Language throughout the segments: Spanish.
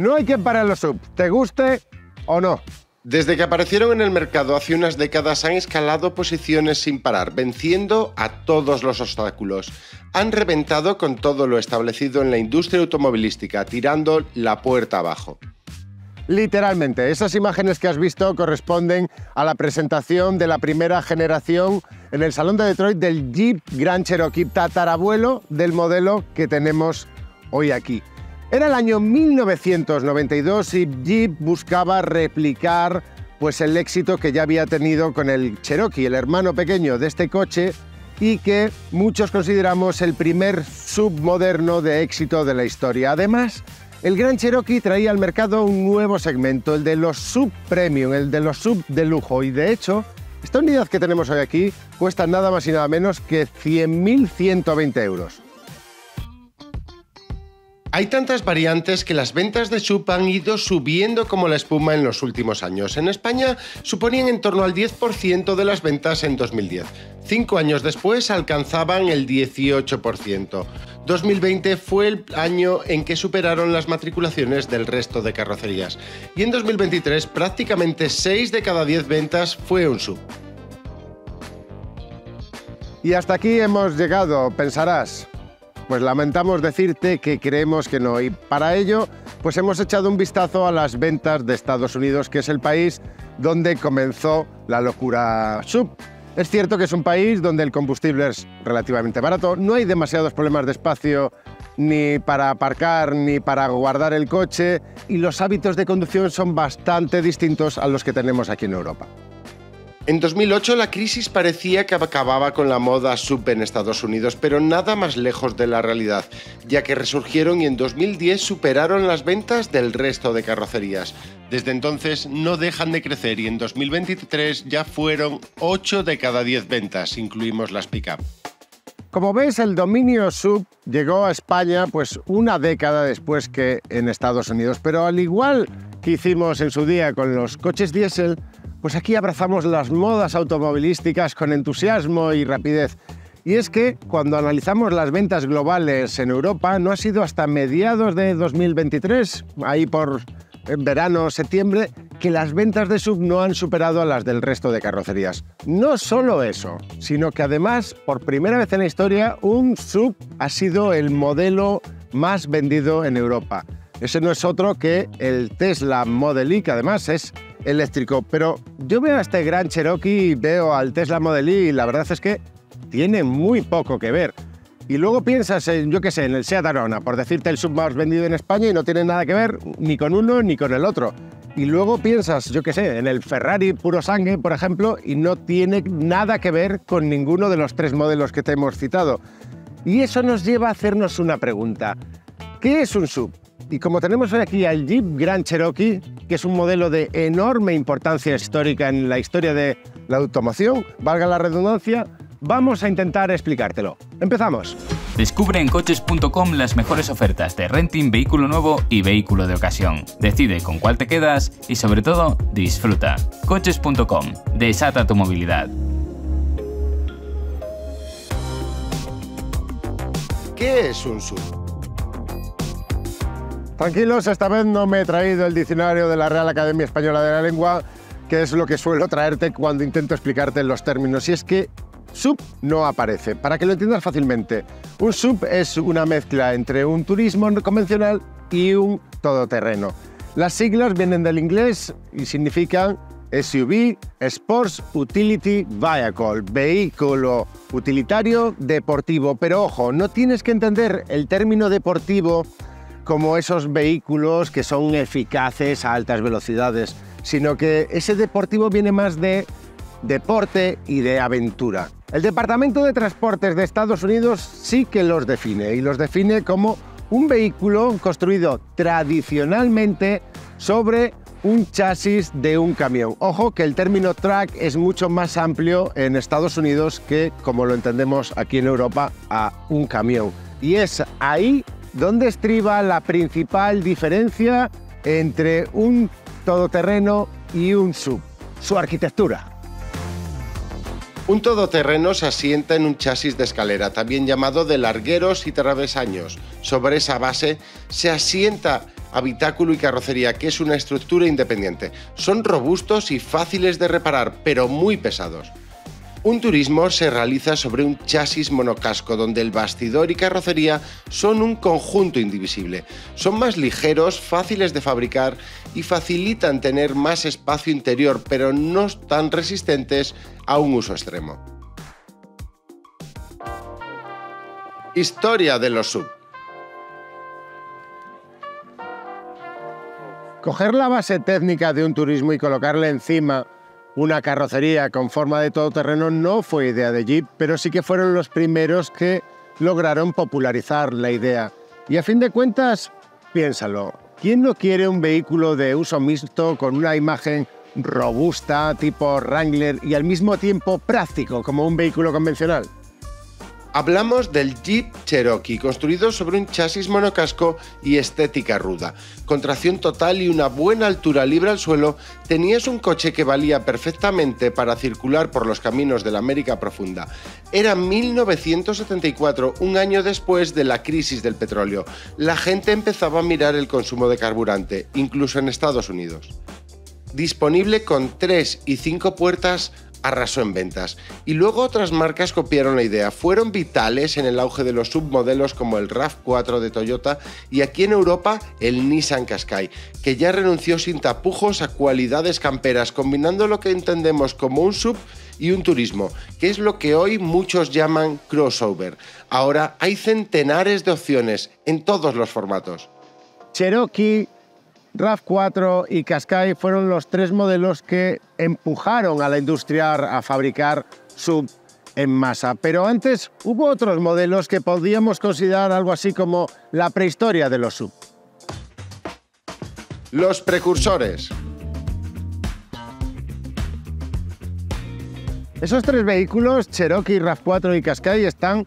No hay que parar los sub, te guste o no. Desde que aparecieron en el mercado hace unas décadas han escalado posiciones sin parar, venciendo a todos los obstáculos. Han reventado con todo lo establecido en la industria automovilística, tirando la puerta abajo. Literalmente, esas imágenes que has visto corresponden a la presentación de la primera generación en el Salón de Detroit del Jeep Grand Cherokee, tatarabuelo del modelo que tenemos hoy aquí. Era el año 1992 y Jeep buscaba replicar pues el éxito que ya había tenido con el Cherokee, el hermano pequeño de este coche y que muchos consideramos el primer submoderno de éxito de la historia. Además, el Gran Cherokee traía al mercado un nuevo segmento, el de los sub premium, el de los sub de lujo y de hecho, esta unidad que tenemos hoy aquí cuesta nada más y nada menos que 100.120 euros. Hay tantas variantes que las ventas de SUP han ido subiendo como la espuma en los últimos años. En España suponían en torno al 10% de las ventas en 2010. Cinco años después alcanzaban el 18%. 2020 fue el año en que superaron las matriculaciones del resto de carrocerías. Y en 2023 prácticamente 6 de cada 10 ventas fue un SUV. Y hasta aquí hemos llegado, pensarás. Pues lamentamos decirte que creemos que no. Y para ello, pues hemos echado un vistazo a las ventas de Estados Unidos, que es el país donde comenzó la locura sub. Es cierto que es un país donde el combustible es relativamente barato, no hay demasiados problemas de espacio ni para aparcar ni para guardar el coche y los hábitos de conducción son bastante distintos a los que tenemos aquí en Europa. En 2008 la crisis parecía que acababa con la moda sub en Estados Unidos, pero nada más lejos de la realidad, ya que resurgieron y en 2010 superaron las ventas del resto de carrocerías. Desde entonces no dejan de crecer y en 2023 ya fueron 8 de cada 10 ventas, incluimos las pick-up. Como ves, el dominio sub llegó a España pues una década después que en Estados Unidos, pero al igual que hicimos en su día con los coches diésel, pues aquí abrazamos las modas automovilísticas con entusiasmo y rapidez. Y es que cuando analizamos las ventas globales en Europa, no ha sido hasta mediados de 2023, ahí por verano, septiembre, que las ventas de sub no han superado a las del resto de carrocerías. No solo eso, sino que además, por primera vez en la historia, un sub ha sido el modelo más vendido en Europa. Ese no es otro que el Tesla Model Y, que además es eléctrico. Pero yo veo a este Gran Cherokee, veo al Tesla Model Y y la verdad es que tiene muy poco que ver. Y luego piensas en, yo qué sé, en el Seat Arona, por decirte el sub más vendido en España y no tiene nada que ver ni con uno ni con el otro. Y luego piensas, yo qué sé, en el Ferrari puro sangue, por ejemplo, y no tiene nada que ver con ninguno de los tres modelos que te hemos citado. Y eso nos lleva a hacernos una pregunta. ¿Qué es un sub? Y como tenemos hoy aquí al Jeep Grand Cherokee, que es un modelo de enorme importancia histórica en la historia de la automoción, valga la redundancia, vamos a intentar explicártelo. Empezamos. Descubre en coches.com las mejores ofertas de renting vehículo nuevo y vehículo de ocasión. Decide con cuál te quedas y sobre todo disfruta. Coches.com. Desata tu movilidad. ¿Qué es un SUV? Tranquilos, esta vez no me he traído el diccionario de la Real Academia Española de la Lengua, que es lo que suelo traerte cuando intento explicarte los términos. Y es que sub no aparece. Para que lo entiendas fácilmente, un sub es una mezcla entre un turismo convencional y un todoterreno. Las siglas vienen del inglés y significan SUV, Sports Utility Vehicle, vehículo utilitario deportivo. Pero ojo, no tienes que entender el término deportivo como esos vehículos que son eficaces a altas velocidades, sino que ese deportivo viene más de deporte y de aventura. El Departamento de Transportes de Estados Unidos sí que los define y los define como un vehículo construido tradicionalmente sobre un chasis de un camión. Ojo que el término track es mucho más amplio en Estados Unidos que, como lo entendemos aquí en Europa, a un camión. Y es ahí ¿Dónde estriba la principal diferencia entre un todoterreno y un sub? Su arquitectura. Un todoterreno se asienta en un chasis de escalera, también llamado de largueros y travesaños. Sobre esa base se asienta habitáculo y carrocería, que es una estructura independiente. Son robustos y fáciles de reparar, pero muy pesados. Un turismo se realiza sobre un chasis monocasco donde el bastidor y carrocería son un conjunto indivisible. Son más ligeros, fáciles de fabricar y facilitan tener más espacio interior, pero no tan resistentes a un uso extremo. Historia de los sub. Coger la base técnica de un turismo y colocarle encima una carrocería con forma de todoterreno no fue idea de Jeep, pero sí que fueron los primeros que lograron popularizar la idea. Y a fin de cuentas, piénsalo, ¿quién no quiere un vehículo de uso mixto con una imagen robusta tipo Wrangler y al mismo tiempo práctico como un vehículo convencional? Hablamos del Jeep Cherokee, construido sobre un chasis monocasco y estética ruda. Con tracción total y una buena altura libre al suelo, tenías un coche que valía perfectamente para circular por los caminos de la América profunda. Era 1974, un año después de la crisis del petróleo. La gente empezaba a mirar el consumo de carburante, incluso en Estados Unidos. Disponible con 3 y 5 puertas, arrasó en ventas. Y luego otras marcas copiaron la idea. Fueron vitales en el auge de los submodelos como el RAV4 de Toyota y aquí en Europa el Nissan Qashqai, que ya renunció sin tapujos a cualidades camperas, combinando lo que entendemos como un sub y un turismo, que es lo que hoy muchos llaman crossover. Ahora hay centenares de opciones en todos los formatos. Cherokee RAV4 y Qashqai fueron los tres modelos que empujaron a la industria a fabricar sub en masa. Pero antes hubo otros modelos que podríamos considerar algo así como la prehistoria de los sub. Los precursores. Esos tres vehículos, Cherokee, RAV4 y Qashqai, están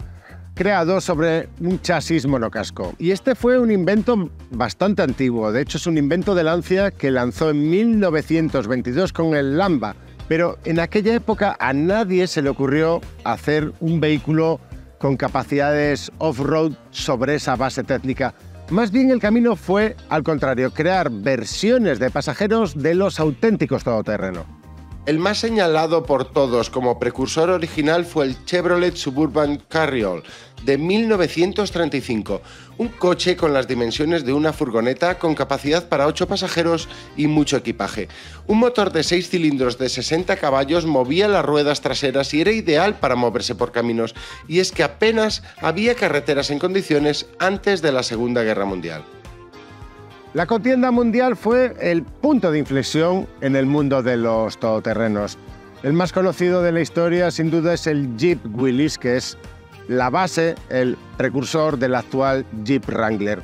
creado sobre un chasis monocasco. Y este fue un invento bastante antiguo, de hecho es un invento de Lancia que lanzó en 1922 con el Lamba, pero en aquella época a nadie se le ocurrió hacer un vehículo con capacidades off-road sobre esa base técnica. Más bien el camino fue, al contrario, crear versiones de pasajeros de los auténticos todoterreno. El más señalado por todos como precursor original fue el Chevrolet Suburban Carryall de 1935, un coche con las dimensiones de una furgoneta con capacidad para 8 pasajeros y mucho equipaje. Un motor de 6 cilindros de 60 caballos movía las ruedas traseras y era ideal para moverse por caminos, y es que apenas había carreteras en condiciones antes de la Segunda Guerra Mundial. La contienda mundial fue el punto de inflexión en el mundo de los todoterrenos. El más conocido de la historia sin duda es el Jeep Willys, que es la base, el precursor del actual Jeep Wrangler.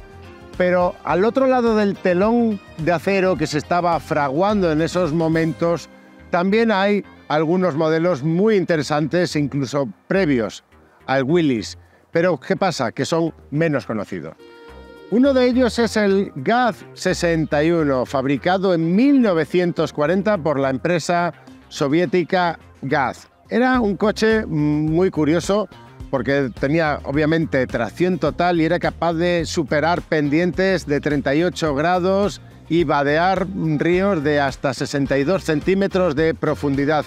Pero al otro lado del telón de acero que se estaba fraguando en esos momentos, también hay algunos modelos muy interesantes, incluso previos al Willys. Pero ¿qué pasa? Que son menos conocidos. Uno de ellos es el GAZ 61, fabricado en 1940 por la empresa soviética GAZ. Era un coche muy curioso porque tenía obviamente tracción total y era capaz de superar pendientes de 38 grados y vadear ríos de hasta 62 centímetros de profundidad.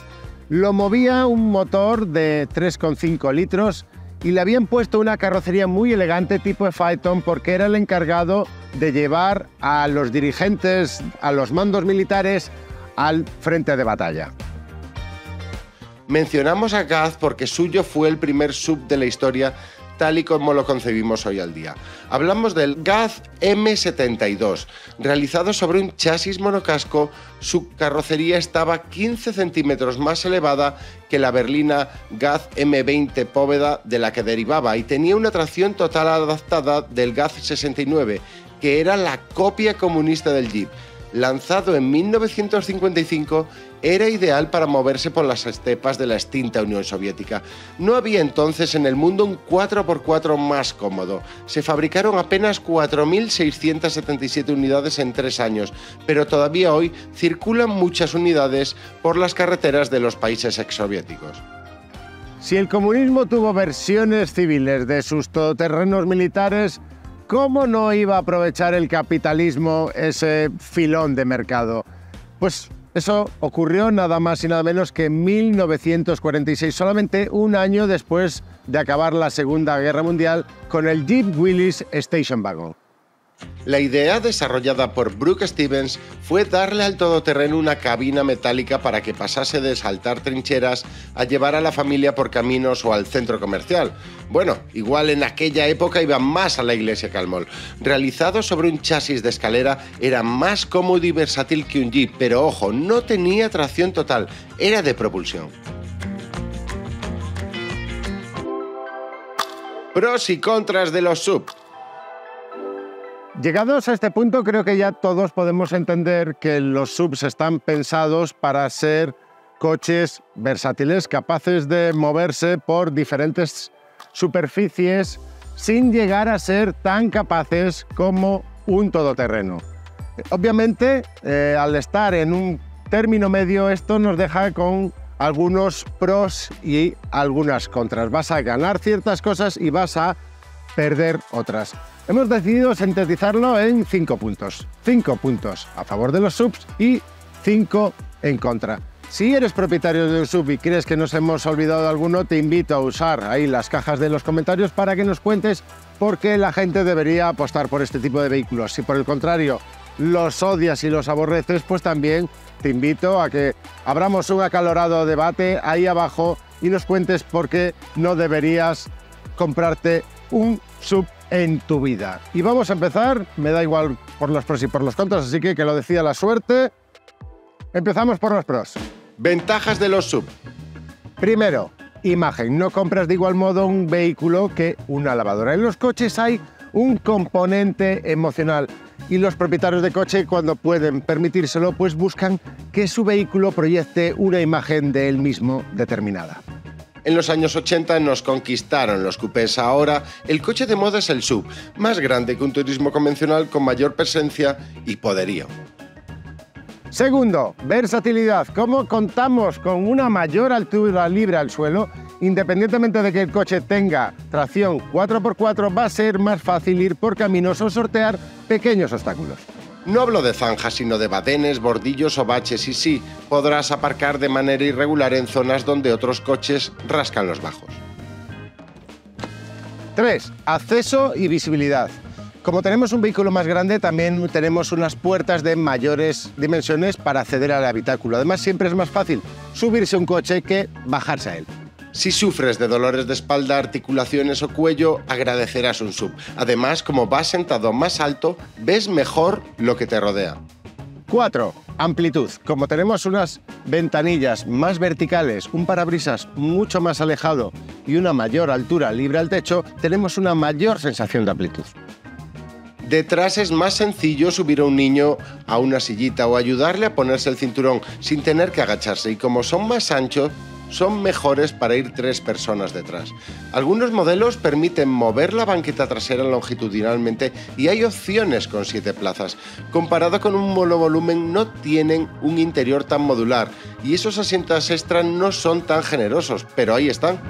Lo movía un motor de 3,5 litros y le habían puesto una carrocería muy elegante tipo Phaeton porque era el encargado de llevar a los dirigentes, a los mandos militares al frente de batalla. Mencionamos a Gaz porque suyo fue el primer sub de la historia tal y como lo concebimos hoy al día. Hablamos del Gaz M72, realizado sobre un chasis monocasco, su carrocería estaba 15 centímetros más elevada que la berlina Gaz M20 Póveda de la que derivaba y tenía una tracción total adaptada del Gaz 69, que era la copia comunista del Jeep lanzado en 1955, era ideal para moverse por las estepas de la extinta Unión Soviética. No había entonces en el mundo un 4x4 más cómodo. Se fabricaron apenas 4.677 unidades en tres años, pero todavía hoy circulan muchas unidades por las carreteras de los países exsoviéticos. Si el comunismo tuvo versiones civiles de sus todoterrenos militares, ¿cómo no iba a aprovechar el capitalismo ese filón de mercado? Pues eso ocurrió nada más y nada menos que en 1946, solamente un año después de acabar la Segunda Guerra Mundial con el Jeep Willys Station Wagon. La idea desarrollada por Brooke Stevens fue darle al todoterreno una cabina metálica para que pasase de saltar trincheras a llevar a la familia por caminos o al centro comercial. Bueno, igual en aquella época iba más a la iglesia que al mall. Realizado sobre un chasis de escalera, era más cómodo y versátil que un Jeep, pero ojo, no tenía tracción total, era de propulsión. Pros y contras de los sub. Llegados a este punto, creo que ya todos podemos entender que los subs están pensados para ser coches versátiles, capaces de moverse por diferentes superficies sin llegar a ser tan capaces como un todoterreno. Obviamente, eh, al estar en un término medio, esto nos deja con algunos pros y algunas contras. Vas a ganar ciertas cosas y vas a perder otras. Hemos decidido sintetizarlo en cinco puntos. Cinco puntos a favor de los subs y cinco en contra. Si eres propietario de un sub y crees que nos hemos olvidado de alguno, te invito a usar ahí las cajas de los comentarios para que nos cuentes por qué la gente debería apostar por este tipo de vehículos. Si por el contrario los odias y los aborreces, pues también te invito a que abramos un acalorado debate ahí abajo y nos cuentes por qué no deberías comprarte un sub en tu vida. Y vamos a empezar, me da igual por los pros y por los contras, así que que lo decía la suerte. Empezamos por los pros. Ventajas de los sub. Primero, imagen. No compras de igual modo un vehículo que una lavadora. En los coches hay un componente emocional y los propietarios de coche cuando pueden permitírselo pues buscan que su vehículo proyecte una imagen de él mismo determinada. En los años 80 nos conquistaron los coupés. Ahora el coche de moda es el sub, más grande que un turismo convencional con mayor presencia y poderío. Segundo, versatilidad. ¿Cómo contamos con una mayor altura libre al suelo? Independientemente de que el coche tenga tracción 4x4, va a ser más fácil ir por caminos o sortear pequeños obstáculos. No hablo de zanjas, sino de badenes, bordillos o baches y sí, podrás aparcar de manera irregular en zonas donde otros coches rascan los bajos. 3. Acceso y visibilidad. Como tenemos un vehículo más grande, también tenemos unas puertas de mayores dimensiones para acceder al habitáculo. Además, siempre es más fácil subirse a un coche que bajarse a él. Si sufres de dolores de espalda, articulaciones o cuello, agradecerás un sub. Además, como vas sentado más alto, ves mejor lo que te rodea. 4. Amplitud. Como tenemos unas ventanillas más verticales, un parabrisas mucho más alejado y una mayor altura libre al techo, tenemos una mayor sensación de amplitud. Detrás es más sencillo subir a un niño a una sillita o ayudarle a ponerse el cinturón sin tener que agacharse y como son más anchos, son mejores para ir tres personas detrás. Algunos modelos permiten mover la banqueta trasera longitudinalmente y hay opciones con siete plazas. Comparado con un monovolumen no tienen un interior tan modular y esos asientos extra no son tan generosos, pero ahí están.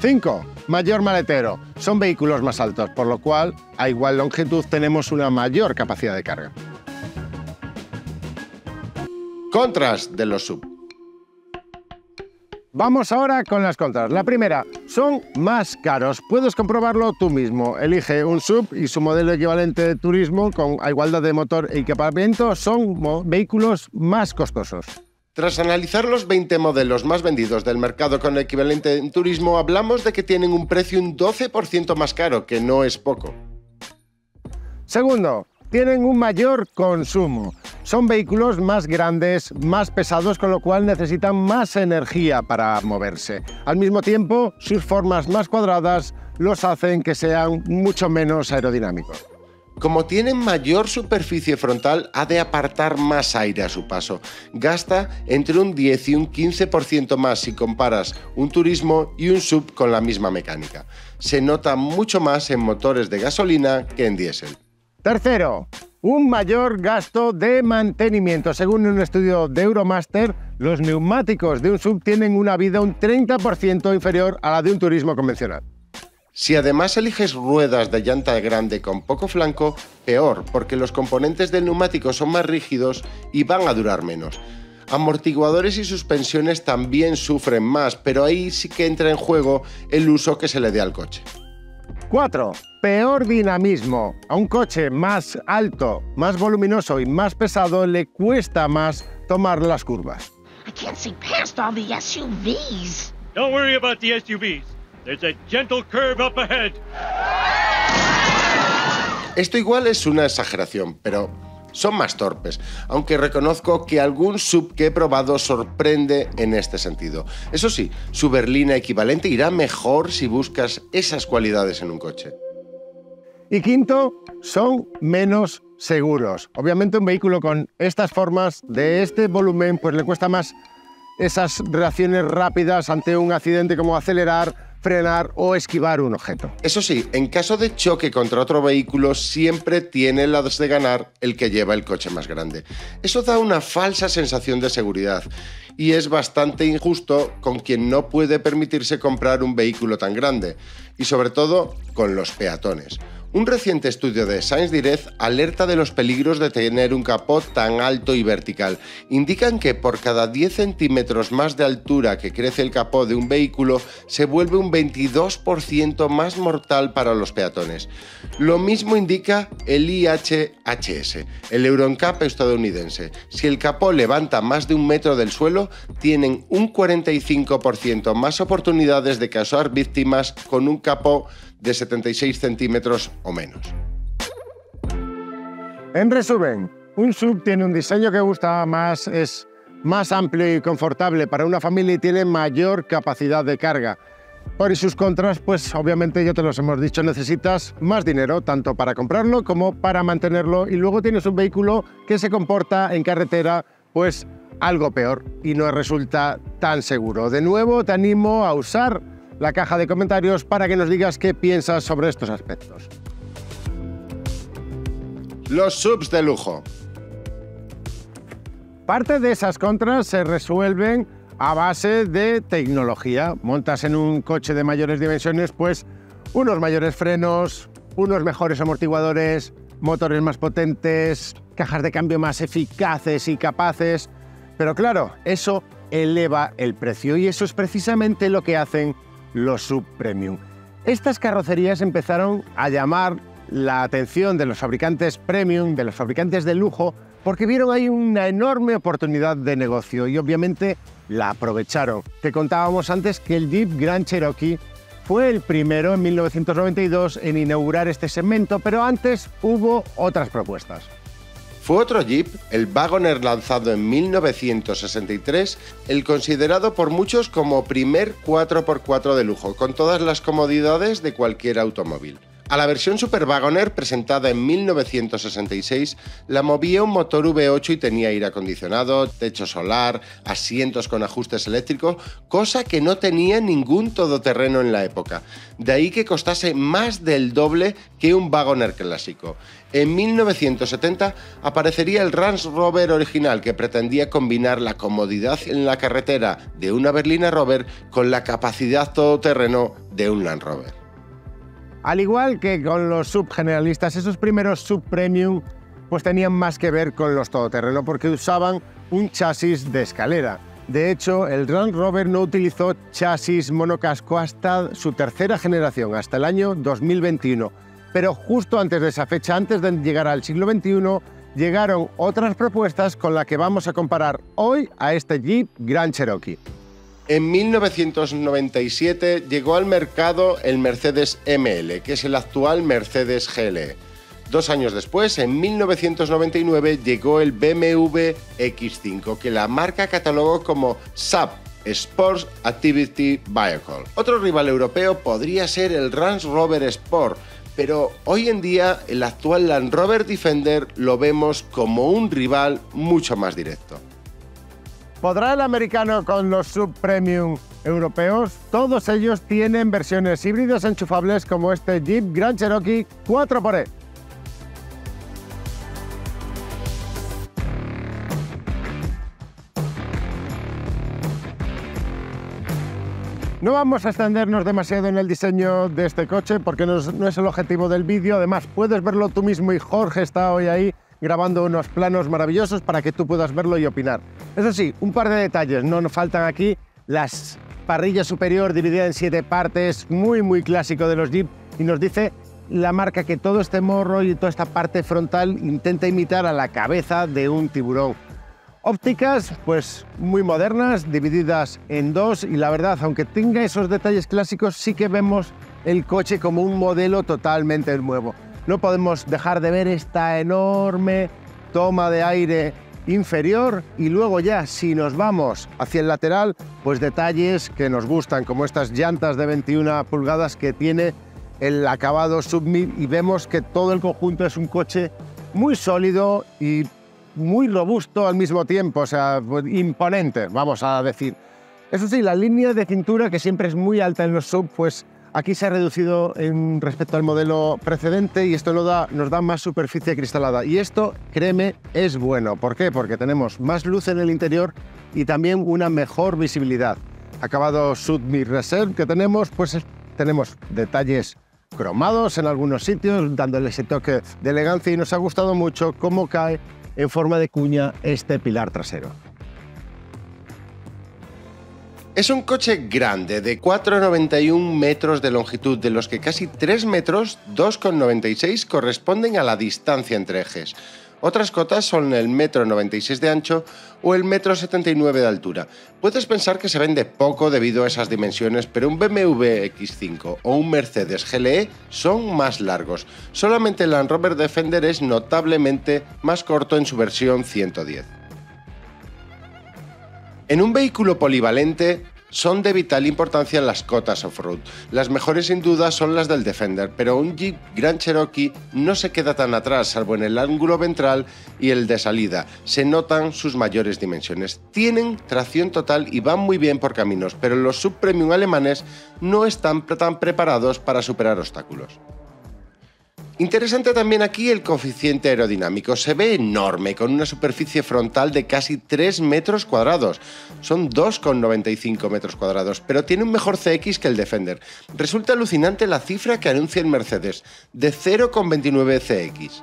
5. Mayor maletero. Son vehículos más altos, por lo cual, a igual longitud, tenemos una mayor capacidad de carga. Contras de los sub. Vamos ahora con las contras. La primera, son más caros. Puedes comprobarlo tú mismo. Elige un sub y su modelo equivalente de turismo con igualdad de motor e equipamiento son vehículos más costosos. Tras analizar los 20 modelos más vendidos del mercado con equivalente en turismo, hablamos de que tienen un precio un 12% más caro, que no es poco. Segundo, tienen un mayor consumo. Son vehículos más grandes, más pesados, con lo cual necesitan más energía para moverse. Al mismo tiempo, sus formas más cuadradas los hacen que sean mucho menos aerodinámicos. Como tienen mayor superficie frontal, ha de apartar más aire a su paso. Gasta entre un 10 y un 15% más si comparas un turismo y un sub con la misma mecánica. Se nota mucho más en motores de gasolina que en diésel. Tercero, un mayor gasto de mantenimiento. Según un estudio de Euromaster, los neumáticos de un sub tienen una vida un 30% inferior a la de un turismo convencional. Si además eliges ruedas de llanta grande con poco flanco, peor, porque los componentes del neumático son más rígidos y van a durar menos. Amortiguadores y suspensiones también sufren más, pero ahí sí que entra en juego el uso que se le dé al coche. 4. Peor dinamismo. A un coche más alto, más voluminoso y más pesado le cuesta más tomar las curvas. I can't see past all the SUVs. Don't worry about the SUVs. There's a gentle curve up ahead. Esto igual es una exageración, pero son más torpes, aunque reconozco que algún sub que he probado sorprende en este sentido. Eso sí, su berlina equivalente irá mejor si buscas esas cualidades en un coche. Y quinto, son menos seguros. Obviamente un vehículo con estas formas, de este volumen, pues le cuesta más esas reacciones rápidas ante un accidente como acelerar, frenar o esquivar un objeto. Eso sí, en caso de choque contra otro vehículo, siempre tiene las de ganar el que lleva el coche más grande. Eso da una falsa sensación de seguridad y es bastante injusto con quien no puede permitirse comprar un vehículo tan grande y sobre todo con los peatones. Un reciente estudio de Science Direct alerta de los peligros de tener un capó tan alto y vertical. Indican que por cada 10 centímetros más de altura que crece el capó de un vehículo, se vuelve un 22% más mortal para los peatones. Lo mismo indica el IHHS, el Euroncap estadounidense. Si el capó levanta más de un metro del suelo, tienen un 45% más oportunidades de causar víctimas con un capó de 76 centímetros o menos. En resumen, un sub tiene un diseño que gusta más, es más amplio y confortable para una familia y tiene mayor capacidad de carga. Por sus contras, pues obviamente ya te los hemos dicho, necesitas más dinero, tanto para comprarlo como para mantenerlo, y luego tienes un vehículo que se comporta en carretera, pues algo peor y no resulta tan seguro. De nuevo, te animo a usar la caja de comentarios para que nos digas qué piensas sobre estos aspectos. Los subs de lujo. Parte de esas contras se resuelven a base de tecnología. Montas en un coche de mayores dimensiones, pues unos mayores frenos, unos mejores amortiguadores, motores más potentes, cajas de cambio más eficaces y capaces. Pero claro, eso eleva el precio y eso es precisamente lo que hacen los subpremium. Estas carrocerías empezaron a llamar la atención de los fabricantes premium, de los fabricantes de lujo, porque vieron ahí una enorme oportunidad de negocio y obviamente la aprovecharon. Te contábamos antes que el Jeep Grand Cherokee fue el primero en 1992 en inaugurar este segmento, pero antes hubo otras propuestas. Fue otro Jeep, el Wagoner lanzado en 1963, el considerado por muchos como primer 4x4 de lujo, con todas las comodidades de cualquier automóvil. A la versión Super Wagoner presentada en 1966 la movía un motor V8 y tenía aire acondicionado, techo solar, asientos con ajustes eléctricos, cosa que no tenía ningún todoterreno en la época. De ahí que costase más del doble que un Wagoner clásico. En 1970 aparecería el Range Rover original que pretendía combinar la comodidad en la carretera de una berlina Rover con la capacidad todoterreno de un Land Rover. Al igual que con los subgeneralistas, esos primeros subpremium pues tenían más que ver con los todoterreno porque usaban un chasis de escalera. De hecho, el Land Rover no utilizó chasis monocasco hasta su tercera generación, hasta el año 2021. Pero justo antes de esa fecha, antes de llegar al siglo XXI, llegaron otras propuestas con las que vamos a comparar hoy a este Jeep Grand Cherokee. En 1997 llegó al mercado el Mercedes ML, que es el actual Mercedes GLE. Dos años después, en 1999, llegó el BMW X5, que la marca catalogó como SAP, Sports Activity Vehicle. Otro rival europeo podría ser el Range Rover Sport, pero hoy en día el actual Land Rover Defender lo vemos como un rival mucho más directo. ¿Podrá el americano con los subpremium europeos? Todos ellos tienen versiones híbridas enchufables como este Jeep Grand Cherokee 4xE. No vamos a extendernos demasiado en el diseño de este coche porque no es, el objetivo del vídeo. Además, puedes verlo tú mismo y Jorge está hoy ahí grabando unos planos maravillosos para que tú puedas verlo y opinar. Eso sí, un par de detalles no nos faltan aquí. Las parrilla superior dividida en siete partes, muy muy clásico de los Jeep y nos dice la marca que todo este morro y toda esta parte frontal intenta imitar a la cabeza de un tiburón. Ópticas, pues muy modernas, divididas en dos y la verdad, aunque tenga esos detalles clásicos, sí que vemos el coche como un modelo totalmente nuevo. No podemos dejar de ver esta enorme toma de aire inferior y luego ya si nos vamos hacia el lateral, pues detalles que nos gustan, como estas llantas de 21 pulgadas que tiene el acabado Submit y vemos que todo el conjunto es un coche muy sólido y muy robusto al mismo tiempo, o sea, imponente, vamos a decir. Eso sí, la línea de cintura, que siempre es muy alta en los sub, pues aquí se ha reducido en respecto al modelo precedente y esto nos da, más superficie cristalada. Y esto, créeme, es bueno. ¿Por qué? Porque tenemos más luz en el interior y también una mejor visibilidad. Acabado Sub Mid Reserve que tenemos, pues tenemos detalles cromados en algunos sitios, dándole ese toque de elegancia y nos ha gustado mucho cómo cae en forma de cuña este pilar trasero. Es un coche grande de 4,91 metros de longitud, de los que casi 3 metros, 2,96 corresponden a la distancia entre ejes. Otras cotas son el metro 96 de ancho o el metro 79 de altura. Puedes pensar que se vende poco debido a esas dimensiones, pero un BMW X5 o un Mercedes GLE son más largos. Solamente el Land Rover Defender es notablemente más corto en su versión 110. En un vehículo polivalente, son de vital importancia las cotas off-road. Las mejores sin duda son las del Defender, pero un Jeep Grand Cherokee no se queda tan atrás, salvo en el ángulo ventral y el de salida. Se notan sus mayores dimensiones. Tienen tracción total y van muy bien por caminos, pero los subpremium alemanes no están tan preparados para superar obstáculos. Interesante también aquí el coeficiente aerodinámico. Se ve enorme, con una superficie frontal de casi 3 metros cuadrados. Son 2,95 metros cuadrados, pero tiene un mejor CX que el Defender. Resulta alucinante la cifra que anuncia el Mercedes, de 0,29 CX.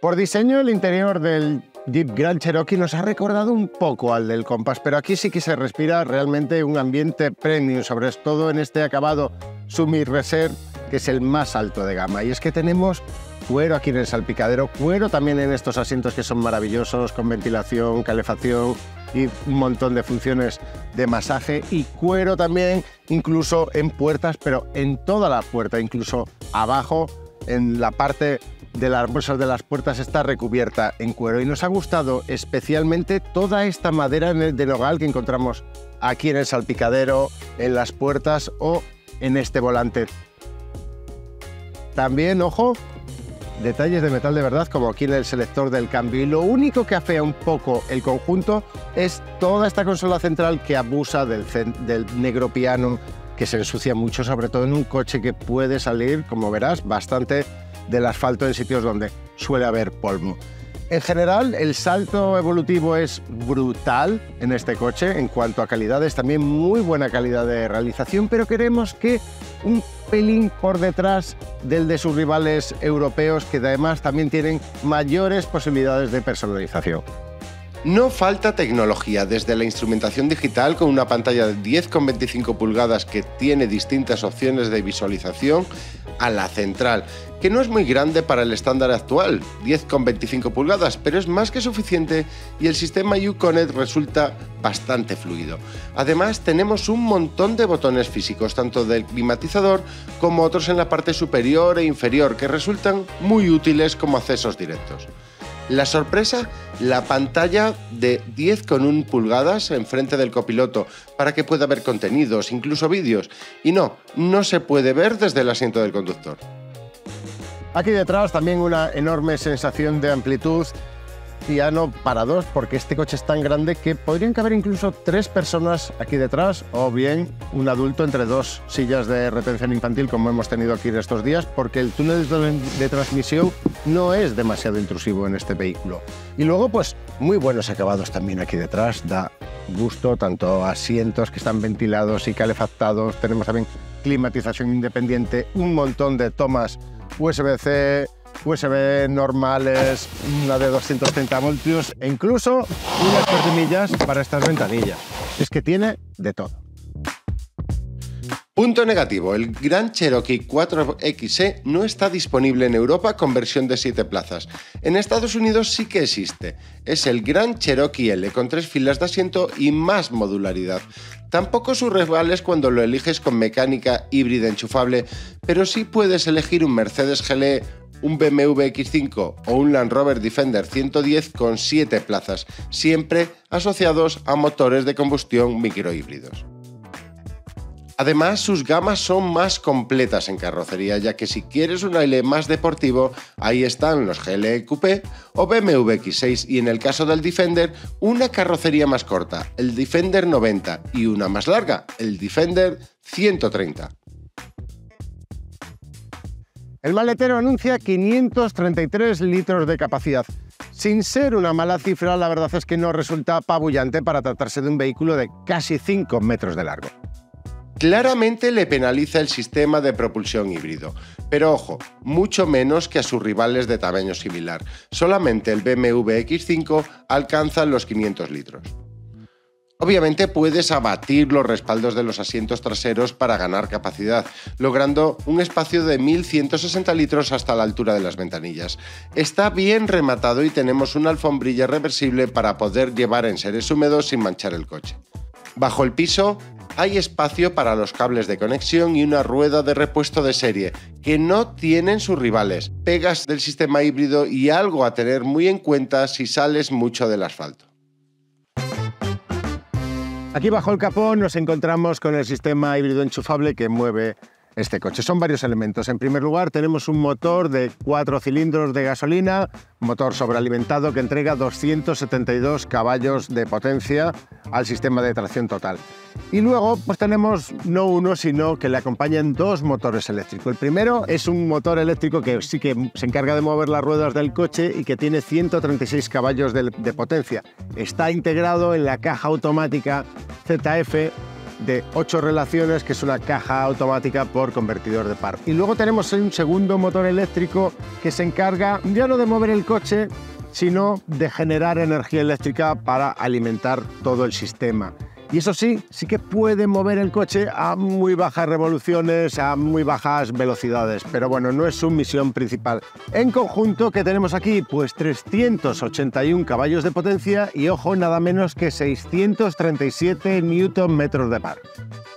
Por diseño, el interior del Jeep Grand Cherokee nos ha recordado un poco al del Compass, pero aquí sí que se respira realmente un ambiente premium, sobre todo en este acabado Summit Reserve, que es el más alto de gama. Y es que tenemos cuero aquí en el salpicadero, cuero también en estos asientos que son maravillosos, con ventilación, calefacción y un montón de funciones de masaje y cuero también incluso en puertas, pero en toda la puerta, incluso abajo en la parte de las bolsas de las puertas está recubierta en cuero y nos ha gustado especialmente toda esta madera de nogal que encontramos aquí en el salpicadero, en las puertas o en este volante. También, ojo, detalles de metal de verdad como aquí en el selector del cambio y lo único que afea un poco el conjunto es toda esta consola central que abusa del, del negro piano que se ensucia mucho, sobre todo en un coche que puede salir, como verás, bastante del asfalto en sitios donde suele haber polvo. En general, el salto evolutivo es brutal en este coche en cuanto a calidades, también muy buena calidad de realización, pero queremos que un pelín por detrás del de sus rivales europeos, que además también tienen mayores posibilidades de personalización. No falta tecnología, desde la instrumentación digital con una pantalla de 10,25 pulgadas que tiene distintas opciones de visualización a la central, que no es muy grande para el estándar actual, 10,25 pulgadas, pero es más que suficiente y el sistema Uconnect resulta bastante fluido. Además, tenemos un montón de botones físicos, tanto del climatizador como otros en la parte superior e inferior, que resultan muy útiles como accesos directos. La sorpresa, la pantalla de 10,1 pulgadas enfrente del copiloto para que pueda ver contenidos, incluso vídeos. Y no, no se puede ver desde el asiento del conductor. Aquí detrás también una enorme sensación de amplitud piano para dos, porque este coche es tan grande que podrían caber incluso tres personas aquí detrás o bien un adulto entre dos sillas de retención infantil como hemos tenido aquí estos días, porque el túnel de transmisión no es demasiado intrusivo en este vehículo. Y luego, pues, muy buenos acabados también aquí detrás, da gusto, tanto asientos que están ventilados y calefactados, tenemos también climatización independiente, un montón de tomas USB-C, USB normales, una de 230 voltios e incluso unas cortinillas para estas ventanillas. Es que tiene de todo. Punto negativo, el Gran Cherokee 4XE no está disponible en Europa con versión de 7 plazas. En Estados Unidos sí que existe. Es el Gran Cherokee L con tres filas de asiento y más modularidad. Tampoco sus rivales cuando lo eliges con mecánica híbrida enchufable, pero sí puedes elegir un Mercedes GLE, un BMW X5 o un Land Rover Defender 110 con 7 plazas, siempre asociados a motores de combustión microhíbridos. Además, sus gamas son más completas en carrocería, ya que si quieres un aire más deportivo, ahí están los GLE Coupé o BMW X6 y en el caso del Defender, una carrocería más corta, el Defender 90, y una más larga, el Defender 130. El maletero anuncia 533 litros de capacidad. Sin ser una mala cifra, la verdad es que no resulta apabullante para tratarse de un vehículo de casi 5 metros de largo. Claramente le penaliza el sistema de propulsión híbrido, pero ojo, mucho menos que a sus rivales de tamaño similar. Solamente el BMW X5 alcanza los 500 litros. Obviamente puedes abatir los respaldos de los asientos traseros para ganar capacidad, logrando un espacio de 1160 litros hasta la altura de las ventanillas. Está bien rematado y tenemos una alfombrilla reversible para poder llevar en seres húmedos sin manchar el coche. Bajo el piso hay espacio para los cables de conexión y una rueda de repuesto de serie, que no tienen sus rivales, pegas del sistema híbrido y algo a tener muy en cuenta si sales mucho del asfalto. Aquí bajo el capó nos encontramos con el sistema híbrido enchufable que mueve este coche. Son varios elementos. En primer lugar, tenemos un motor de cuatro cilindros de gasolina, motor sobrealimentado que entrega 272 caballos de potencia al sistema de tracción total. Y luego, pues tenemos no uno, sino que le acompañan dos motores eléctricos. El primero es un motor eléctrico que sí que se encarga de mover las ruedas del coche y que tiene 136 caballos de, de potencia. Está integrado en la caja automática ZF de 8 relaciones, que es una caja automática por convertidor de par. Y luego tenemos un segundo motor eléctrico que se encarga ya no de mover el coche, sino de generar energía eléctrica para alimentar todo el sistema. Y eso sí, sí que puede mover el coche a muy bajas revoluciones, a muy bajas velocidades, pero bueno, no es su misión principal. En conjunto, ¿qué tenemos aquí? Pues 381 caballos de potencia y, ojo, nada menos que 637 Nm de par.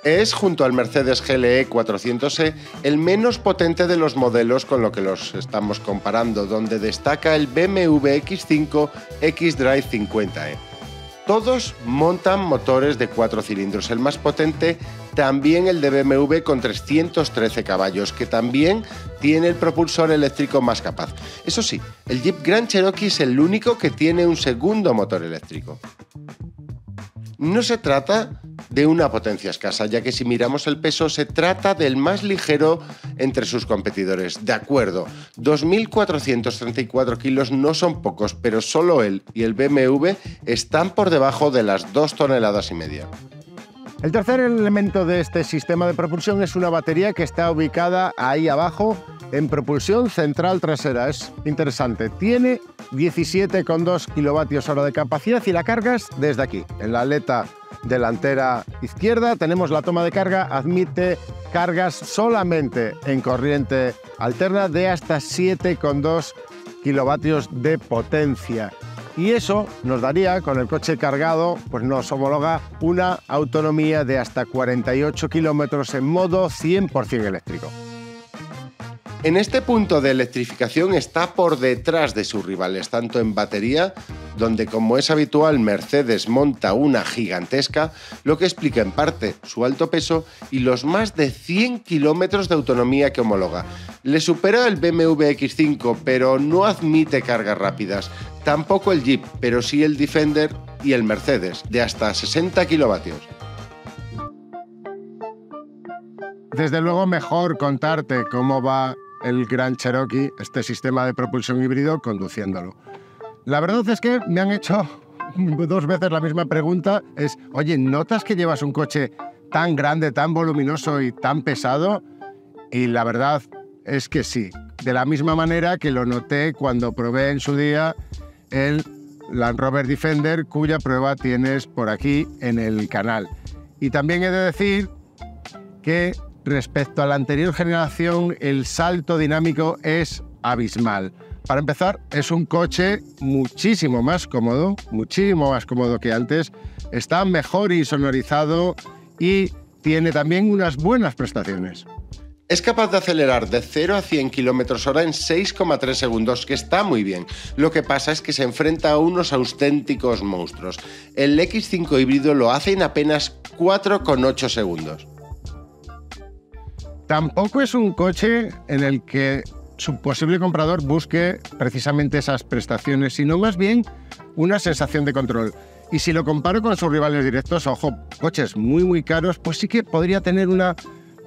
Es, junto al Mercedes GLE 400e, el menos potente de los modelos con lo que los estamos comparando, donde destaca el BMW X5 X-Drive 50e. Todos montan motores de cuatro cilindros. El más potente también el de BMW con 313 caballos, que también tiene el propulsor eléctrico más capaz. Eso sí, el Jeep Grand Cherokee es el único que tiene un segundo motor eléctrico. No se trata de una potencia escasa, ya que si miramos el peso se trata del más ligero entre sus competidores. De acuerdo, 2.434 kilos no son pocos, pero solo él y el BMW están por debajo de las 2 toneladas y media. El tercer elemento de este sistema de propulsión es una batería que está ubicada ahí abajo en propulsión central trasera. Es interesante. Tiene 17,2 kilovatios hora de capacidad y la cargas desde aquí, en la aleta delantera izquierda. Tenemos la toma de carga, admite cargas solamente en corriente alterna de hasta 7,2 kilovatios de potencia. Y eso nos daría, con el coche cargado, pues nos homologa una autonomía de hasta 48 kilómetros en modo 100% eléctrico. En este punto de electrificación está por detrás de sus rivales, tanto en batería, donde como es habitual Mercedes monta una gigantesca, lo que explica en parte su alto peso y los más de 100 kilómetros de autonomía que homologa. Le supera el BMW X5, pero no admite cargas rápidas. Tampoco el Jeep, pero sí el Defender y el Mercedes, de hasta 60 kilovatios. Desde luego mejor contarte cómo va el Gran Cherokee, este sistema de propulsión híbrido, conduciéndolo. La verdad es que me han hecho dos veces la misma pregunta. Es, oye, ¿notas que llevas un coche tan grande, tan voluminoso y tan pesado? Y la verdad es que sí. De la misma manera que lo noté cuando probé en su día el Land Rover Defender, cuya prueba tienes por aquí en el canal. Y también he de decir que respecto a la anterior generación, el salto dinámico es abismal. Para empezar, es un coche muchísimo más cómodo, muchísimo más cómodo que antes, está mejor insonorizado y tiene también unas buenas prestaciones. Es capaz de acelerar de 0 a 100 km hora en 6,3 segundos, que está muy bien. Lo que pasa es que se enfrenta a unos auténticos monstruos. El X5 híbrido lo hace en apenas 4,8 segundos. Tampoco es un coche en el que su posible comprador busque precisamente esas prestaciones, sino más bien una sensación de control. Y si lo comparo con sus rivales directos, ojo, coches muy muy caros, pues sí que podría tener una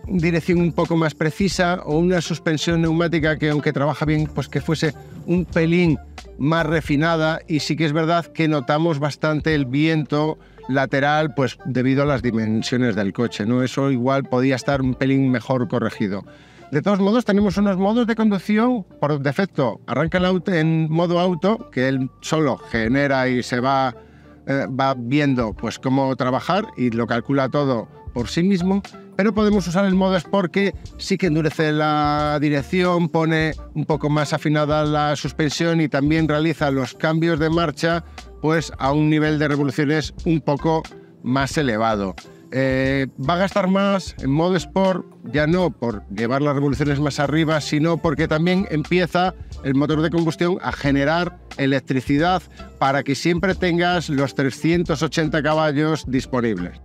dirección un poco más precisa o una suspensión neumática que aunque trabaja bien, pues que fuese un pelín más refinada y sí que es verdad que notamos bastante el viento lateral pues debido a las dimensiones del coche, ¿no? Eso igual podía estar un pelín mejor corregido. De todos modos, tenemos unos modos de conducción por defecto. Arranca el auto en modo auto, que él solo genera y se va, eh, va viendo pues, cómo trabajar y lo calcula todo por sí mismo. Pero podemos usar el modo Sport que sí que endurece la dirección, pone un poco más afinada la suspensión y también realiza los cambios de marcha pues, a un nivel de revoluciones un poco más elevado. Eh, va a gastar más en modo Sport, ya no por llevar las revoluciones más arriba, sino porque también empieza el motor de combustión a generar electricidad para que siempre tengas los 380 caballos disponibles.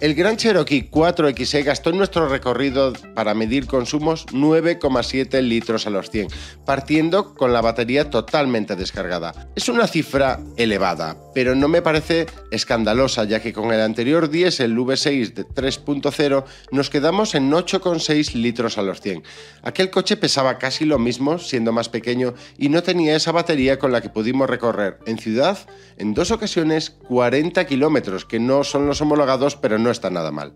El Gran Cherokee 4XE gastó en nuestro recorrido para medir consumos 9,7 litros a los 100, partiendo con la batería totalmente descargada. Es una cifra elevada, pero no me parece escandalosa, ya que con el anterior diésel V6 de 3.0 nos quedamos en 8,6 litros a los 100. Aquel coche pesaba casi lo mismo, siendo más pequeño, y no tenía esa batería con la que pudimos recorrer en ciudad en dos ocasiones 40 kilómetros, que no son los homologados, pero no está nada mal.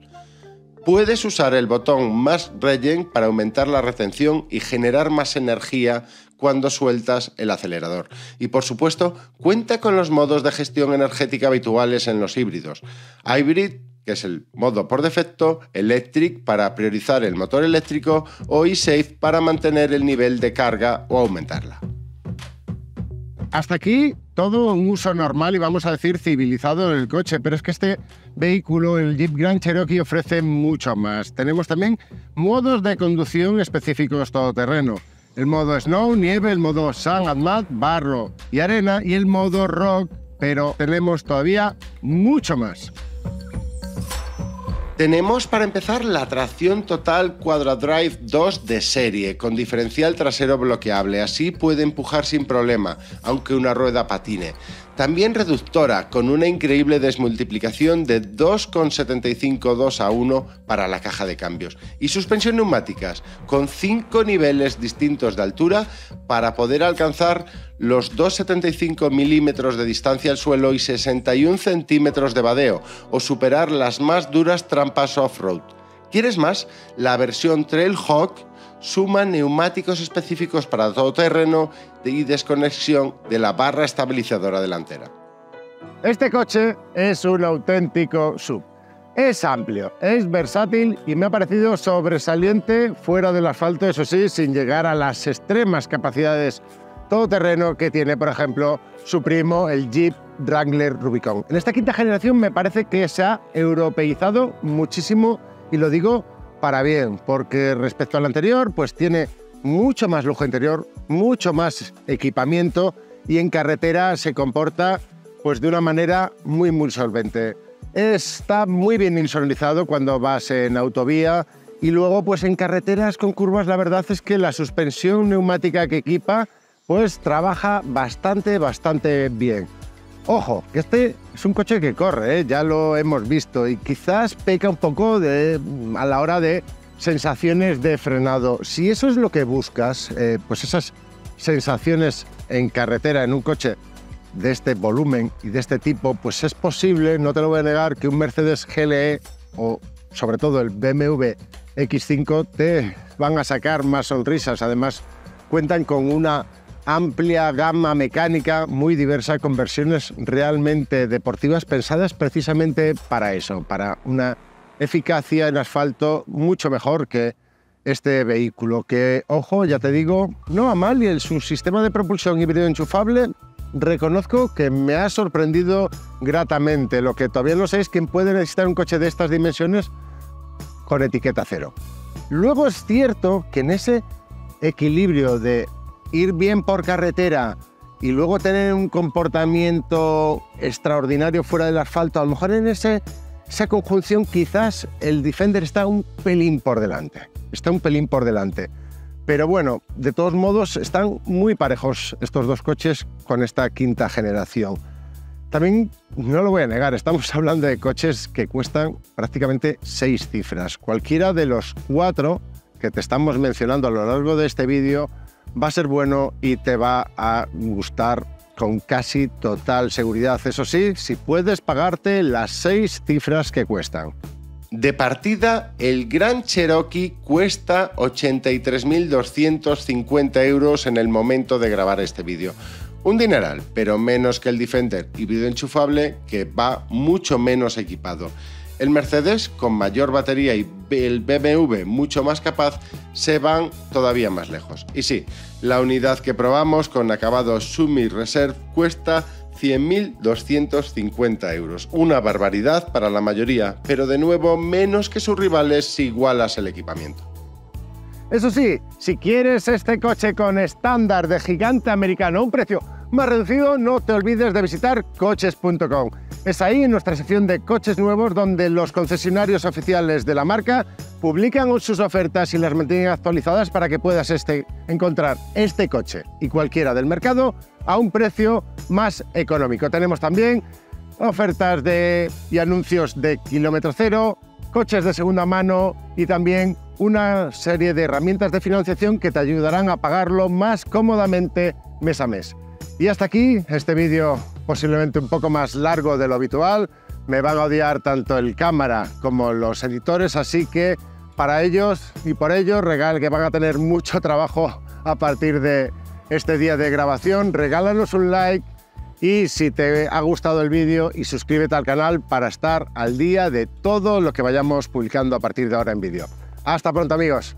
Puedes usar el botón más regen para aumentar la retención y generar más energía cuando sueltas el acelerador. Y por supuesto, cuenta con los modos de gestión energética habituales en los híbridos. Hybrid, que es el modo por defecto, Electric para priorizar el motor eléctrico o eSafe para mantener el nivel de carga o aumentarla. Hasta aquí todo un uso normal y vamos a decir civilizado del coche, pero es que este vehículo, el Jeep Grand Cherokee, ofrece mucho más. Tenemos también modos de conducción específicos todoterreno. El modo Snow, nieve, el modo Sun and Mud, barro y arena y el modo Rock, pero tenemos todavía mucho más. Tenemos para empezar la tracción total Quadradrive 2 de serie, con diferencial trasero bloqueable, así puede empujar sin problema, aunque una rueda patine. También reductora, con una increíble desmultiplicación de 2,75 2 a 1 para la caja de cambios. Y suspensión neumáticas, con 5 niveles distintos de altura para poder alcanzar los 2,75 milímetros de distancia al suelo y 61 centímetros de vadeo, o superar las más duras trampas off-road. ¿Quieres más? La versión Trailhawk suma neumáticos específicos para todo terreno y desconexión de la barra estabilizadora delantera. Este coche es un auténtico sub. Es amplio, es versátil y me ha parecido sobresaliente fuera del asfalto, eso sí, sin llegar a las extremas capacidades todoterreno que tiene, por ejemplo, su primo, el Jeep Wrangler Rubicon. En esta quinta generación me parece que se ha europeizado muchísimo y lo digo para bien, porque respecto al anterior, pues tiene mucho más lujo interior, mucho más equipamiento y en carretera se comporta pues de una manera muy muy solvente. Está muy bien insonorizado cuando vas en autovía y luego pues en carreteras con curvas la verdad es que la suspensión neumática que equipa pues trabaja bastante bastante bien. Ojo, que este es un coche que corre, ¿eh? ya lo hemos visto, y quizás peca un poco de, a la hora de sensaciones de frenado. Si eso es lo que buscas, eh, pues esas sensaciones en carretera, en un coche de este volumen y de este tipo, pues es posible, no te lo voy a negar, que un Mercedes GLE o sobre todo el BMW X5 te van a sacar más sonrisas. Además, cuentan con una amplia gama mecánica muy diversa con versiones realmente deportivas pensadas precisamente para eso, para una eficacia en asfalto mucho mejor que este vehículo, que, ojo, ya te digo, no va mal y el, su sistema de propulsión híbrido enchufable reconozco que me ha sorprendido gratamente. Lo que todavía no sé es quién puede necesitar un coche de estas dimensiones con etiqueta cero. Luego es cierto que en ese equilibrio de ir bien por carretera y luego tener un comportamiento extraordinario fuera del asfalto, a lo mejor en ese, esa conjunción quizás el Defender está un pelín por delante. Está un pelín por delante. Pero bueno, de todos modos están muy parejos estos dos coches con esta quinta generación. También, no lo voy a negar, estamos hablando de coches que cuestan prácticamente seis cifras. Cualquiera de los cuatro que te estamos mencionando a lo largo de este vídeo va a ser bueno y te va a gustar con casi total seguridad. Eso sí, si puedes pagarte las seis cifras que cuestan. De partida, el Gran Cherokee cuesta 83.250 euros en el momento de grabar este vídeo. Un dineral, pero menos que el Defender híbrido enchufable que va mucho menos equipado. El Mercedes, con mayor batería y el BMW mucho más capaz, se van todavía más lejos. Y sí, la unidad que probamos con acabado Sumi Reserve cuesta 100.250 euros. Una barbaridad para la mayoría, pero de nuevo menos que sus rivales si igualas el equipamiento. Eso sí, si quieres este coche con estándar de gigante americano un precio más reducido, no te olvides de visitar coches.com. Es ahí en nuestra sección de coches nuevos donde los concesionarios oficiales de la marca publican sus ofertas y las mantienen actualizadas para que puedas este, encontrar este coche y cualquiera del mercado a un precio más económico. Tenemos también ofertas de, y anuncios de kilómetro cero, coches de segunda mano y también una serie de herramientas de financiación que te ayudarán a pagarlo más cómodamente mes a mes. Y hasta aquí este vídeo posiblemente un poco más largo de lo habitual. Me van a odiar tanto el cámara como los editores, así que para ellos y por ellos, regal que van a tener mucho trabajo a partir de este día de grabación. Regálanos un like y si te ha gustado el vídeo y suscríbete al canal para estar al día de todo lo que vayamos publicando a partir de ahora en vídeo. Hasta pronto amigos.